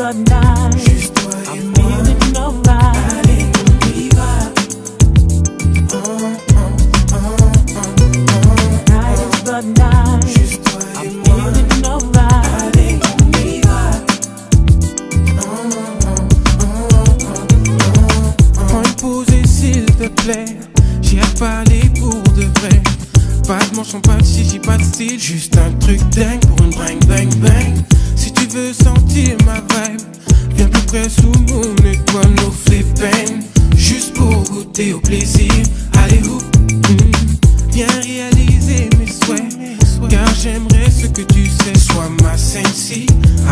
the night. Juste toi. Juste et s'il te plaît, j'ai parler pour de vrai. Pas de pas pas de style, juste un truc dingue pour une bang bang bang. Si tu veux sentir ma près sous mon étoile, nos flipping. Juste pour goûter au plaisir, allez vous, viens réaliser mes souhaits. Car j'aimerais ce que tu sais, sois ma sensi.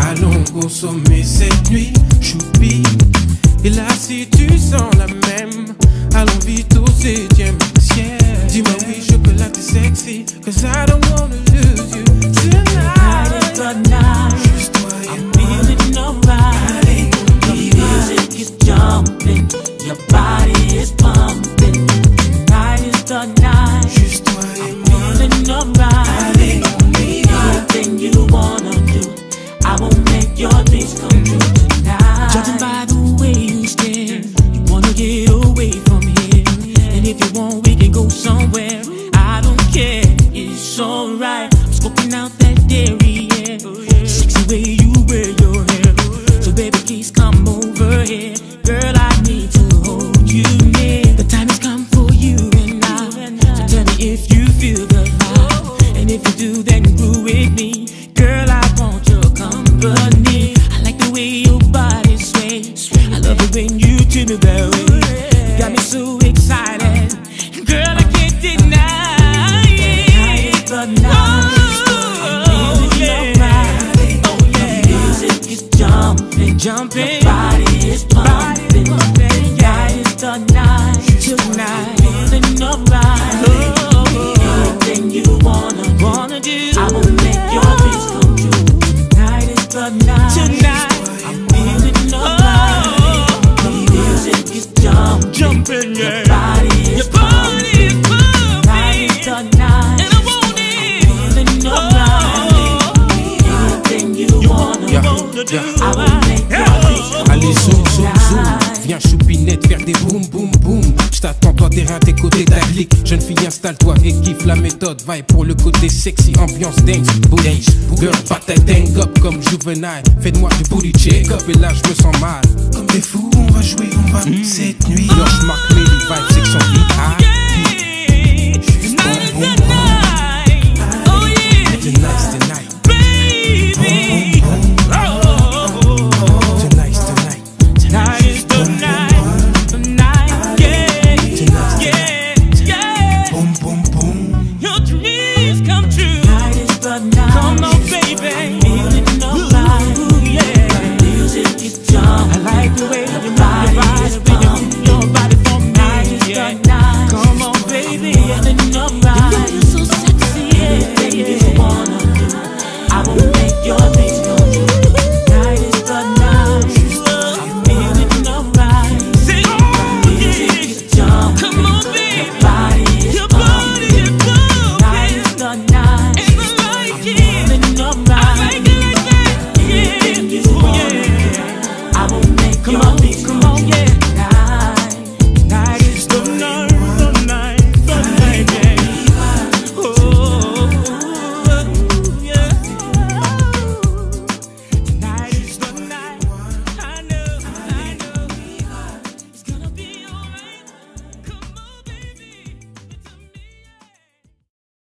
Allons consommer cette nuit, choupi. Et là, si tu sens la même, allons vite au septième alright. I'm scoping out that area. Sexy way you wear your hair. So baby, please come over here. Girl, I need to hold you near. The time has come for you and I. So tell me if you feel the vibe. And if you do, then groove with me. Girl, I want your company. I like the way your body sways. I love it when you treat me that way. You got me so jumping. Jumping. body is pumping. Tonight is the night. Tonight. Feeling alright. Oh, anything you wanna do. Wanna do. I will make your dreams come true. Tonight is the night. Tonight. I'm feeling alright. Oh. The music is jumping. Jumping, yeah. Des boum, boum, boum. J't'attends, toi, terrain, tes côtés ta clique. Jeune fille, installe-toi et kiffe la méthode. Vaille pour le côté sexy, ambiance dance, booty. Girl, pas ta tank up comme juvenile. Fais-moi du booty check up et là, je me sens mal. Comme des fous, on va jouer, on va cette nuit. Vibe, section VIP. nothing on